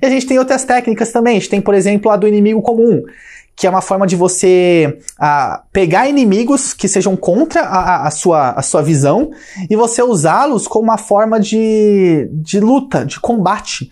E a gente tem outras técnicas também. A gente tem, por exemplo, a do inimigo comum, que é uma forma de você ah, pegar inimigos que sejam contra a, a, sua, a sua visão e você usá-los como uma forma de, de luta, de combate.